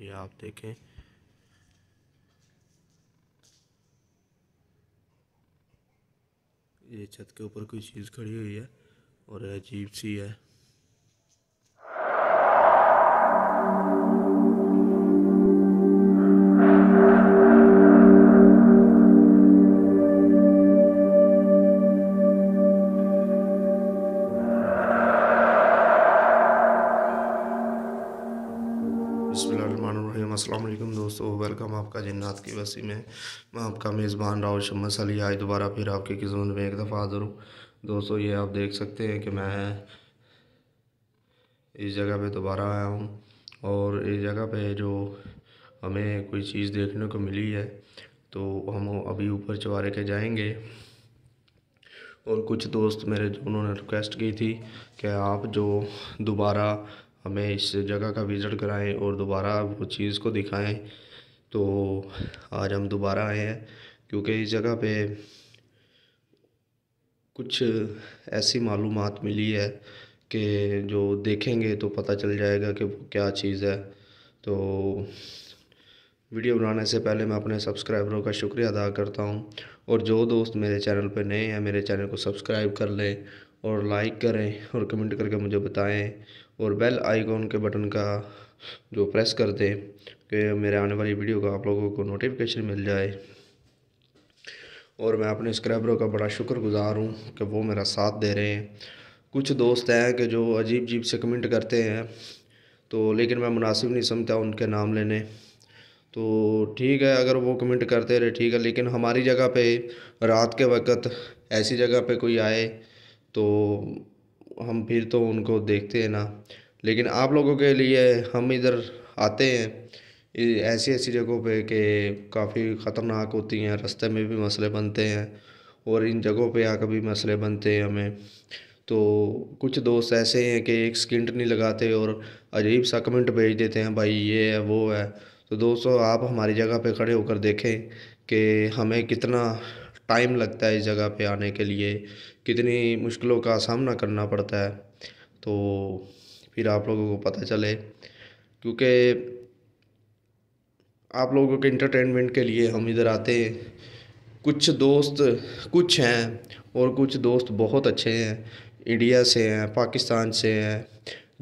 ये आप देखें। ये छत के ऊपर कोई चीज़ खड़ी हुई है और अजीब सी है। आपका जन्नात की बसी में। मैं आपका मेज़बान राहुल शम्मस अली आज दोबारा फिर आपकी किस्मत में एक दफ़ा हाज़िर हूँ। दोस्तों, ये आप देख सकते हैं कि मैं इस जगह पे दोबारा आया हूँ और इस जगह पे जो हमें कोई चीज़ देखने को मिली है तो हम अभी ऊपर चवारे के जाएँगे। और कुछ दोस्त मेरे उन्होंने रिक्वेस्ट की थी कि आप जो दोबारा हमें इस जगह का विज़िट कराएँ और दोबारा वो चीज़ को दिखाएँ। तो आज हम दोबारा आए हैं, क्योंकि इस जगह पे कुछ ऐसी मालूम मिली है कि जो देखेंगे तो पता चल जाएगा कि क्या चीज़ है। तो वीडियो बनाने से पहले मैं अपने सब्सक्राइबरों का शुक्रिया अदा करता हूँ, और जो दोस्त मेरे चैनल पर नए हैं, मेरे चैनल को सब्सक्राइब कर लें, और लाइक करें, और कमेंट करके मुझे बताएँ, और बेल आइकॉन के बटन का जो प्रेस कर दें कि मेरे आने वाली वीडियो का आप लोगों को नोटिफिकेशन मिल जाए। और मैं अपने स्क्रैबरों का बड़ा शुक्रगुजार हूँ कि वो मेरा साथ दे रहे हैं। कुछ दोस्त हैं कि जो अजीब अजीब से कमेंट करते हैं तो लेकिन मैं मुनासिब नहीं समझता उनके नाम लेने। तो ठीक है, अगर वो कमेंट करते रहे, ठीक है, लेकिन हमारी जगह पे रात के वक्त ऐसी जगह पे कोई आए तो हम फिर तो उनको देखते हैं ना। लेकिन आप लोगों के लिए हम इधर आते हैं। ऐसी ऐसी जगहों पे कि काफ़ी ख़तरनाक होती हैं, रास्ते में भी मसले बनते हैं और इन जगहों पे आकर भी मसले बनते हैं हमें। तो कुछ दोस्त ऐसे हैं कि एक स्किंट नहीं लगाते और अजीब सा कमेंट भेज देते हैं, भाई ये है, वो है। तो दोस्तों, आप हमारी जगह पे खड़े होकर देखें कि हमें कितना टाइम लगता है इस जगह पे आने के लिए। कितनी मुश्किलों का सामना करना पड़ता है। तो फिर आप लोगों को पता चले, क्योंकि आप लोगों के इंटरटेनमेंट के लिए हम इधर आते हैं। कुछ दोस्त, कुछ हैं और कुछ दोस्त बहुत अच्छे हैं। इंडिया से हैं पाकिस्तान से हैं,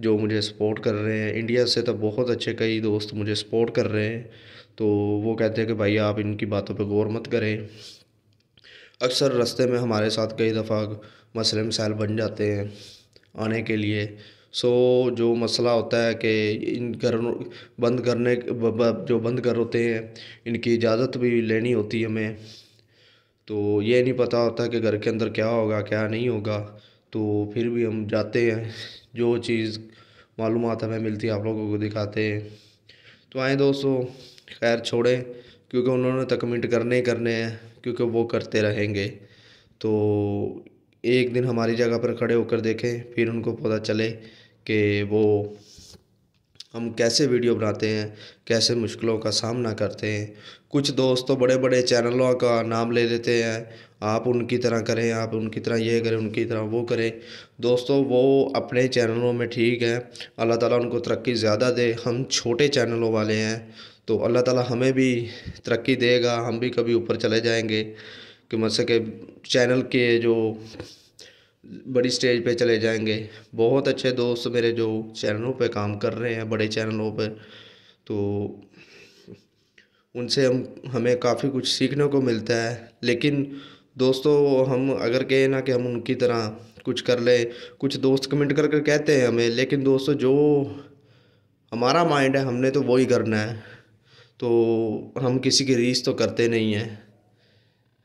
जो मुझे सपोर्ट कर रहे हैं। इंडिया से तो बहुत अच्छे कई दोस्त मुझे सपोर्ट कर रहे हैं। तो वो कहते हैं कि भाई आप इनकी बातों पे गौर मत करें। अक्सर रास्ते में हमारे साथ कई दफ़ा मसले मसाइल बन जाते हैं आने के लिए। सो जो मसला होता है कि इन घर, बंद करने जो बंद कर होते हैं, इनकी इजाज़त भी लेनी होती है हमें। तो ये नहीं पता होता कि घर के अंदर क्या होगा, क्या नहीं होगा। तो फिर भी हम जाते हैं, जो चीज़ मालूम हमें मिलती है, आप लोगों को दिखाते हैं। तो आए दोस्तों, खैर छोड़ें, क्योंकि उन्होंने तो कमेंट करने ही करने हैं, क्योंकि वो करते रहेंगे। तो एक दिन हमारी जगह पर खड़े होकर देखें, फिर उनको पता चले कि वो हम कैसे वीडियो बनाते हैं, कैसे मुश्किलों का सामना करते हैं। कुछ दोस्त तो बड़े बड़े चैनलों का नाम ले लेते हैं, आप उनकी तरह करें, आप उनकी तरह ये करें, उनकी तरह वो करें। दोस्तों, वो अपने चैनलों में ठीक है, अल्लाह ताला उनको तरक्की ज़्यादा दे। हम छोटे चैनलों वाले हैं तो अल्लाह ताला हमें भी तरक्की देगा, हम भी कभी ऊपर चले जाएँगे। कि मतलब के चैनल के जो बड़ी स्टेज पे चले जाएँगे। बहुत अच्छे दोस्त मेरे जो चैनलों पे काम कर रहे हैं, बड़े चैनलों पे। तो उनसे हम, हमें काफ़ी कुछ सीखने को मिलता है। लेकिन दोस्तों, हम अगर कहें ना कि हम उनकी तरह कुछ कर ले, कुछ दोस्त कमेंट कर कर कहते हैं हमें, लेकिन दोस्तों, जो हमारा माइंड है, हमने तो वही करना है। तो हम किसी की रीस तो करते नहीं हैं।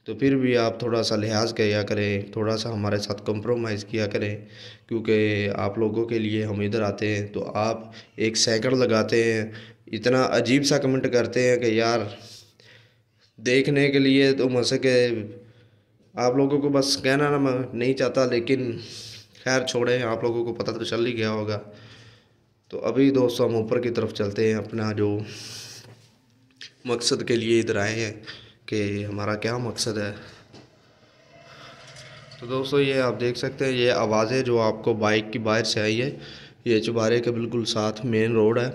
तो फिर भी आप थोड़ा सा लिहाज किया करें, थोड़ा सा हमारे साथ कंप्रोमाइज़ किया करें, क्योंकि आप लोगों के लिए हम इधर आते हैं तो आप एक सैकड़ लगाते हैं। इतना अजीब सा कमेंट करते हैं कि यार, देखने के लिए तो मसे के, आप लोगों को बस कहना ना मैं नहीं चाहता, लेकिन खैर छोड़ें, आप लोगों को पता तो चल ही गया होगा। तो अभी दोस्तों हम ऊपर की तरफ़ चलते हैं, अपना जो मकसद के लिए इधर आए हैं। कि हमारा क्या मकसद है। तो दोस्तों, ये आप देख सकते हैं, ये आवाज़ें जो आपको बाइक की बाहर से आई है, ये चुबारे के बिल्कुल साथ मेन रोड है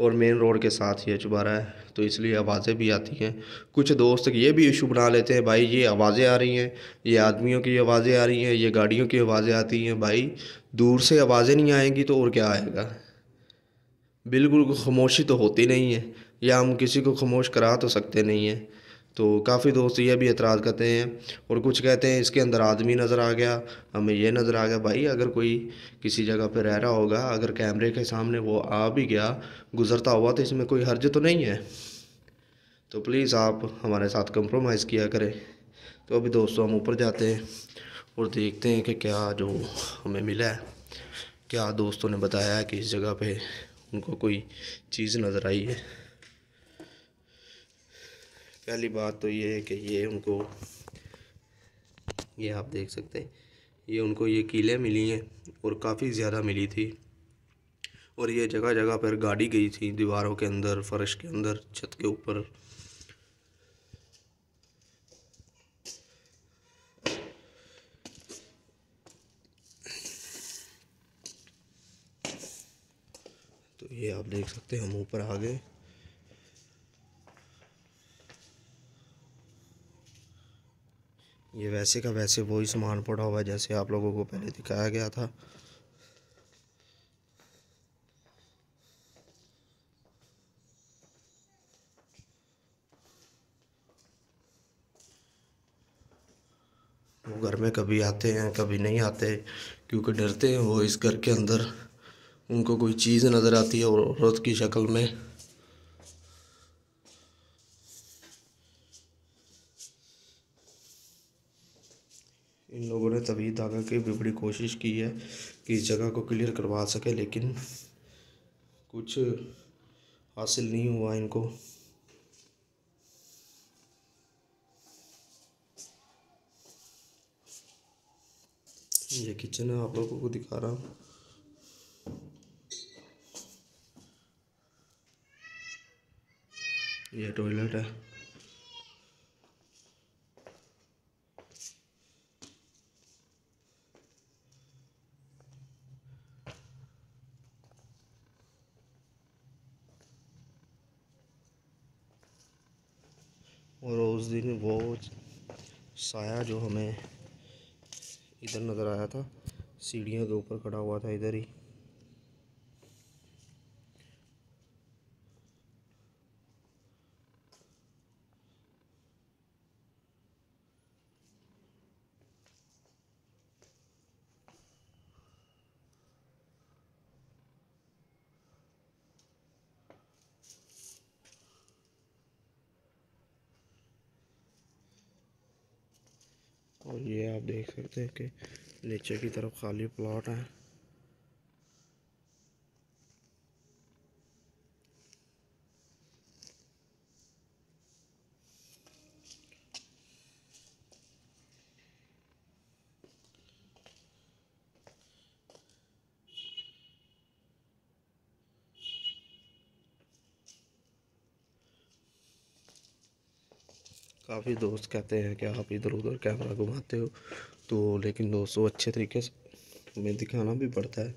और मेन रोड के साथ ये चुबारा है। तो इसलिए आवाज़ें भी आती हैं। कुछ दोस्त ये भी इशू बना लेते हैं, भाई, ये आवाज़ें आ रही हैं, ये आदमियों की आवाज़ें आ रही हैं, ये गाड़ियों की आवाज़ें आती हैं, भाई, दूर से आवाज़ें नहीं आएँगी तो और क्या आएगा। बिल्कुल खामोशी तो होती नहीं है, या हम किसी को खामोश करा तो सकते नहीं हैं। तो काफ़ी दोस्त ये भी एतराज़ करते हैं और कुछ कहते हैं, इसके अंदर आदमी नज़र आ गया, हमें ये नज़र आ गया, भाई अगर कोई किसी जगह पे रह रहा होगा, अगर कैमरे के सामने वो आ भी गया, गुज़रता हुआ तो इसमें कोई हर्ज तो नहीं है। तो प्लीज़ आप हमारे साथ कंप्रोमाइज़ किया करें। तो अभी दोस्तों हम ऊपर जाते हैं और देखते हैं कि क्या जो हमें मिला है। क्या दोस्तों ने बताया है कि इस जगह पे उनको कोई चीज़ नज़र आई है? पहली बात तो ये है कि ये उनको, ये आप देख सकते हैं, ये उनको ये कीलें मिली हैं और काफ़ी ज़्यादा मिली थी। और ये जगह जगह पर गाड़ी गई थी दीवारों के अंदर, फर्श के अंदर, छत के ऊपर। तो ये आप देख सकते हैं हम ऊपर आ गए। ये वैसे का वैसे वही सामान पड़ा हुआ है जैसे आप लोगों को पहले दिखाया गया था। वो घर में कभी आते हैं, कभी नहीं आते, क्योंकि डरते हैं वो इस घर के अंदर। उनको कोई चीज़ नज़र आती है औरत की शक्ल में। इन लोगों ने तभी दागा की भी बड़ी कोशिश की है कि इस जगह को क्लियर करवा सके, लेकिन कुछ हासिल नहीं हुआ इनको। ये किचन है, आप लोगों को दिखा रहा हूँ। ये टॉयलेट है और उस दिन वो साया जो हमें इधर नज़र आया था, सीढ़ियों के ऊपर खड़ा हुआ था, इधर ही और ये आप देख सकते हैं कि नीचे की तरफ़ खाली प्लॉट है। काफ़ी दोस्त कहते हैं कि आप इधर उधर कैमरा घुमाते हो तो लेकिन दोस्तों अच्छे तरीके से हमें दिखाना भी पड़ता है।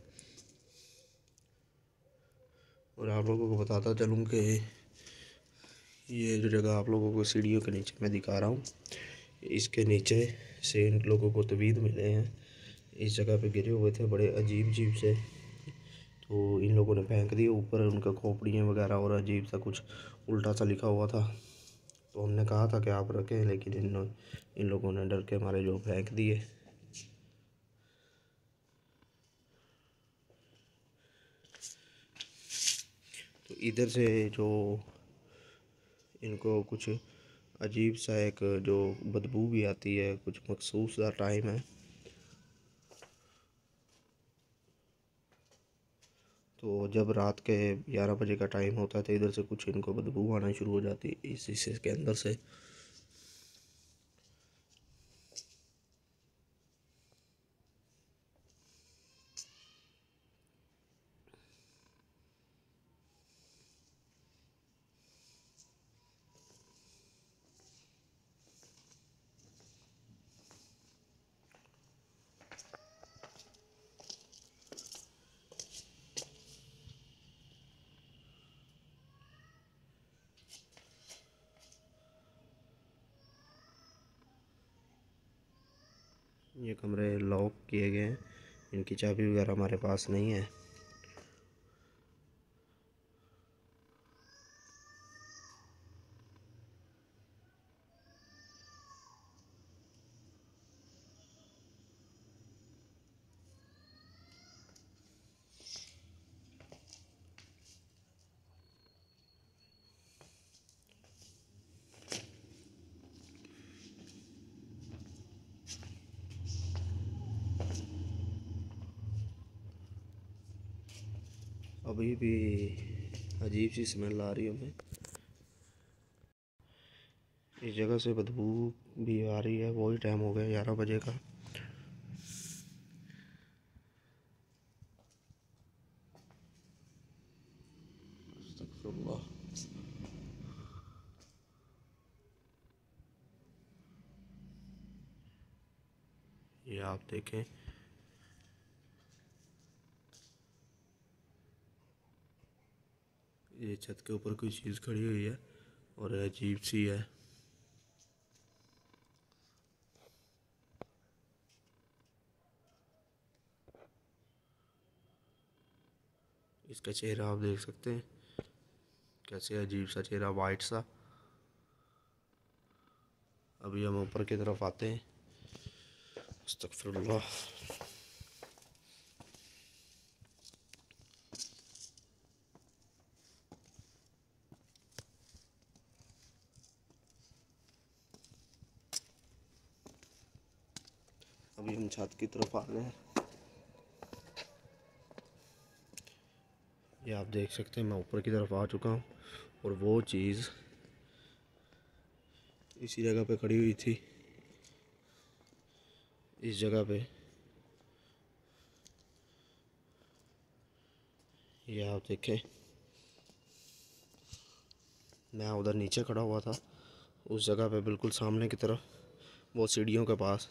और आप लोगों को बताता चलूँ कि ये जो जगह आप लोगों को सीढ़ियों के नीचे मैं दिखा रहा हूँ, इसके नीचे से इन लोगों को तवीद मिले हैं। इस जगह पे गिरे हुए थे बड़े अजीब अजीब से तो इन लोगों ने फेंक दिए ऊपर, उनका खोपड़ियाँ वगैरह और अजीब सा कुछ उल्टा सा लिखा हुआ था। तो हमने कहा था कि आप रखें, लेकिन इन इन लोगों ने डर के हमारे जो फेंक दिए। तो इधर से जो इनको कुछ अजीब सा एक जो बदबू भी आती है, कुछ मखसूस सा टाइम है। तो जब रात के ग्यारह बजे का टाइम होता है तो इधर से कुछ इनको बदबू आना शुरू हो जाती है इस हिस्से के अंदर से। ये कमरे लॉक किए गए हैं। इनकी चाबी वगैरह हमारे पास नहीं है। अभी भी अजीब सी स्मेल आ रही है हमें। इस जगह से बदबू भी आ रही है वही टाइम हो गया ग्यारह बजे का। ये आप देखें ये छत के ऊपर कोई चीज़ खड़ी हुई है और अजीब सी है। इसका चेहरा आप देख सकते हैं। कैसे अजीब सा चेहरा वाइट सा। अभी हम ऊपर की तरफ़ आते हैं। अस्तगफिरुल्लाह। छत की तरफ़ आ गए हैं। ये आप देख सकते हैं, मैं ऊपर की तरफ़ आ चुका हूँ और वो चीज़ इसी जगह पे खड़ी हुई थी। इस जगह पे। ये आप देखें। मैं उधर नीचे खड़ा हुआ था, उस जगह पे बिल्कुल सामने की तरफ़, वो सीढ़ियों के पास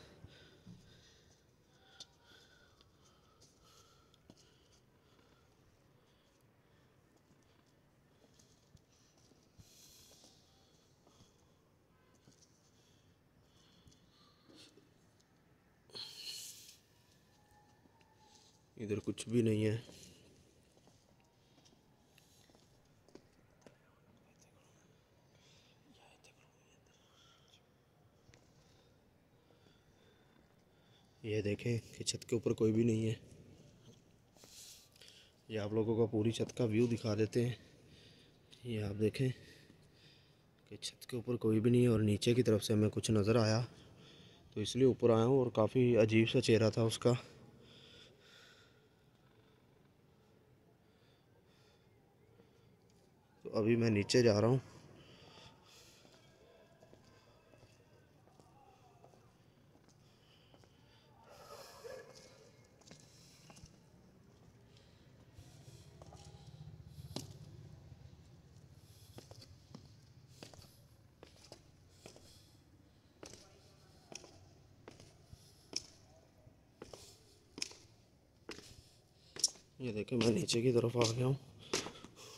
इधर कुछ भी नहीं है। ये देखें कि छत के ऊपर कोई भी नहीं है। ये आप लोगों का पूरी छत का व्यू दिखा देते हैं। ये आप देखें कि छत के ऊपर कोई भी नहीं है और नीचे की तरफ़ से हमें कुछ नज़र आया। तो इसलिए ऊपर आया हूँ और काफ़ी अजीब सा चेहरा था उसका। अभी मैं नीचे जा रहा हूँ। ये देखें मैं नीचे की तरफ़ आ गया हूँ।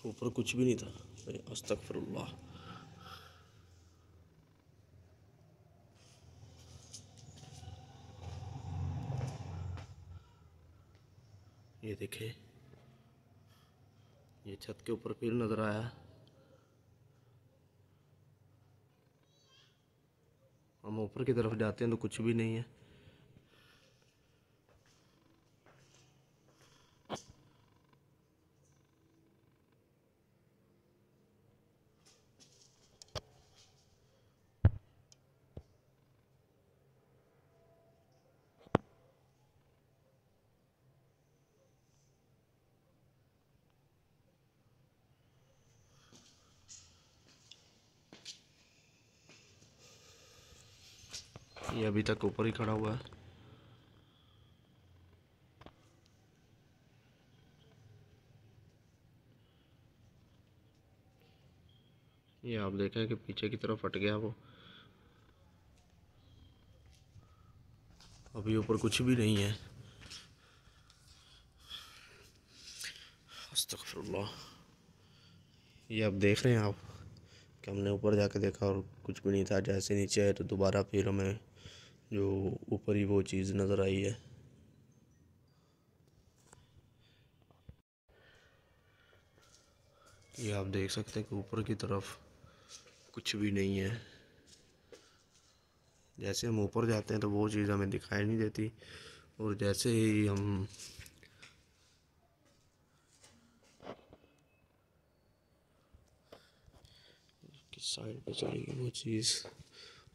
ऊपर कुछ भी नहीं था। अस्तगफिरुल्लाह ये देखें। ये छत के ऊपर फिर नज़र आया। हम ऊपर की तरफ़ जाते हैं तो कुछ भी नहीं है। ये अभी तक ऊपर ही खड़ा हुआ है। ये आप देखें कि पीछे की तरफ़ हट गया वो। अभी ऊपर कुछ भी नहीं है। ये आप देख रहे हैं आप? कि हमने ऊपर जाके देखा और कुछ भी नहीं था, जैसे नीचे आए तो दोबारा फिर हमें जो ऊपर ही वो चीज़ नज़र आई है। ये आप देख सकते हैं कि ऊपर की तरफ़ कुछ भी नहीं है। जैसे हम ऊपर जाते हैं तो वो चीज़ हमें दिखाई नहीं देती और जैसे ही हम साइड पे चलेगी वो चीज़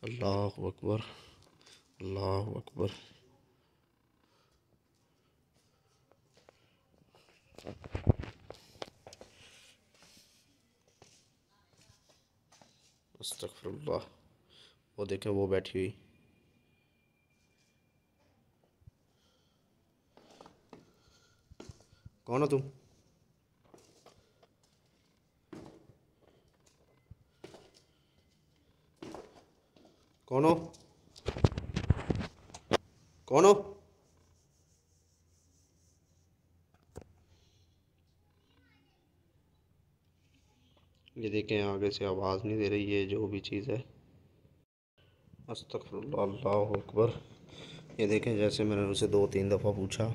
अल्लाह अकबर। अल्लाह अकबर अस्तगफिरुल्लाह वो देखें वो बैठी हुई। कौन हो तुम कौन हो? कौन हो? ये देखें, आगे से आवाज़ नहीं दे रही है जो भी चीज़ है। अस्तगफिरुल्लाह अकबर। ये देखें, जैसे मैंने उसे दो तीन दफ़ा पूछा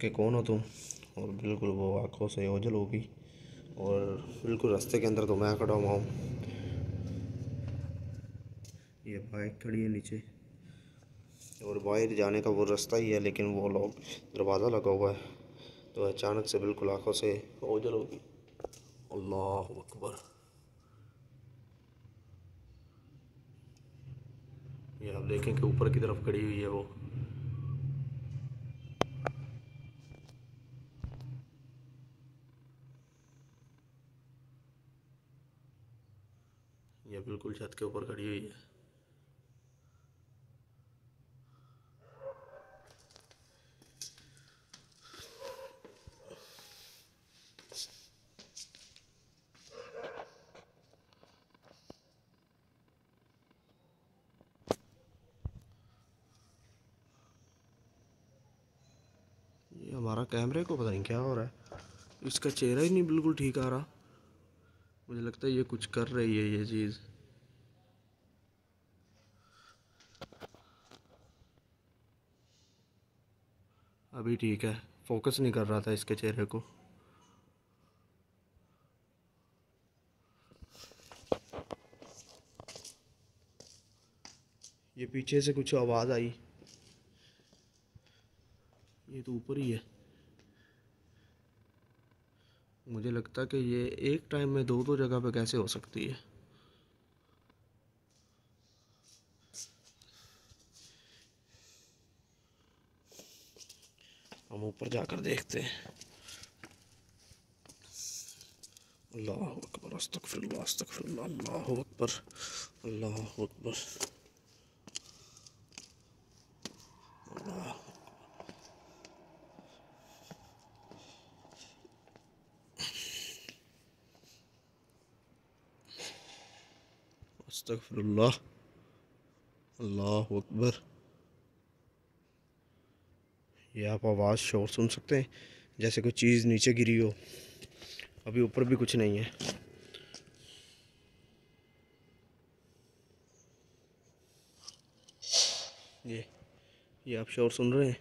कि कौन हो तुम, और बिल्कुल वो आँखों से ओझल होगी और बिल्कुल रास्ते के अंदर तो मैं खड़ा हुआ हूँ। ये बाइक खड़ी है नीचे। और बाहर जाने का वो रास्ता ही है, लेकिन वो लोग दरवाज़ा लगा हुआ है तो अचानक से बिल्कुल आँखों से ओझल होगी अल्लाह अकबर। ये आप देखें कि ऊपर की तरफ़ खड़ी हुई है वो। ये बिल्कुल छत के ऊपर खड़ी हुई है हमारा कैमरे को, पता नहीं क्या हो रहा है। इसका चेहरा ही नहीं बिल्कुल ठीक आ रहा। मुझे लगता है ये कुछ कर रही है, ये चीज़। अभी ठीक है फोकस नहीं कर रहा था इसके चेहरे को। ये पीछे से कुछ आवाज़ आई। ये तो ऊपर ही है। मुझे लगता कि ये एक टाइम में दो दो जगह पे कैसे हो सकती है? हम ऊपर जाकर देखते हैं। अल्लाह अकबर, अस्तगफिरुल्लाह अस्तगफिरुल्लाह, अल्लाह अकबर अल्लाह अकबर। अस्तगफिरुल्लाह। अल्लाह अकबर। ये आप आवाज़ शोर सुन सकते हैं, जैसे कोई चीज़ नीचे गिरी हो। अभी ऊपर भी कुछ नहीं है। ये ये आप शोर सुन रहे हैं?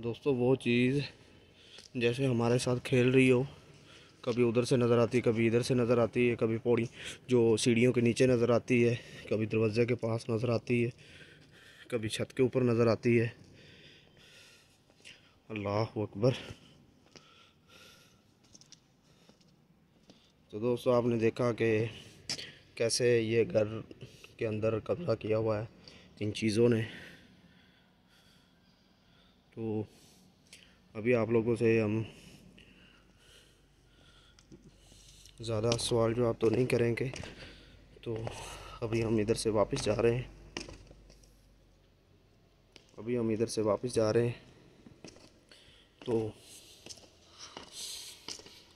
दोस्तों, वो चीज़ जैसे हमारे साथ खेल रही हो कभी उधर से नज़र आती है, कभी इधर से नज़र आती है, कभी पौड़ी जो सीढ़ियों के नीचे नज़र आती है, कभी दरवाज़े के पास नज़र आती है, कभी छत के ऊपर नज़र आती है। अल्लाह अकबर। तो दोस्तों, आपने देखा कि कैसे ये घर के अंदर कब्ज़ा किया हुआ है इन चीज़ों ने। तो अभी आप लोगों से हम ज़्यादा सवाल जो आप तो नहीं करेंगे। तो अभी हम इधर से वापस जा रहे हैं। अभी हम इधर से वापस जा रहे हैं। तो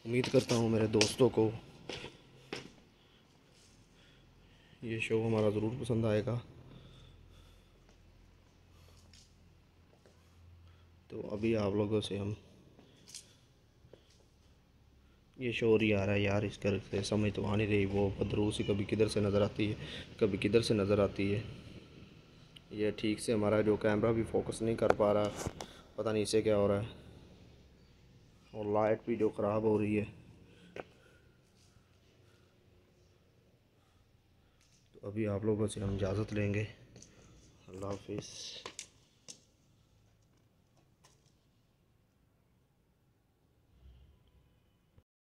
उम्मीद करता हूँ मेरे दोस्तों को ये शो हमारा ज़रूर पसंद आएगा। तो अभी आप लोगों से हम ये शोर ही आ रहा है यार इस घर से समझ तो आ नहीं रही, वो बदरूस ही कभी किधर से नज़र आती है, कभी किधर से नज़र आती है। ये ठीक से हमारा जो कैमरा भी फोकस नहीं कर पा रहा, पता नहीं इसे क्या हो रहा है। और लाइट भी जो ख़राब हो रही है। तो अभी आप लोगों से हम इजाज़त लेंगे। अल्लाह हाफिज़।